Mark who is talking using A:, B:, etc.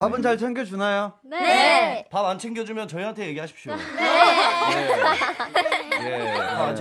A: 밥은 잘 챙겨주나요?
B: 네. 네.
C: 밥 안 챙겨주면 저희한테 얘기하십시오.
B: 네.
C: 예. 예. 밥안 챙-